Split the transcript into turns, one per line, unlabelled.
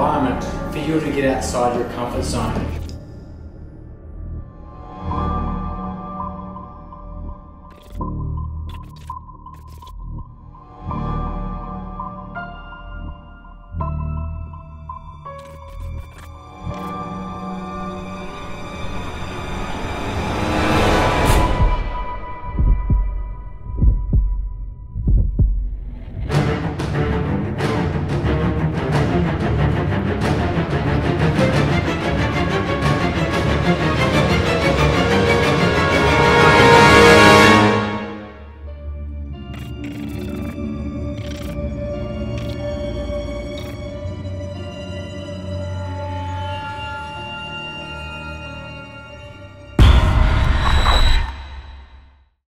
environment for you to get outside your comfort zone.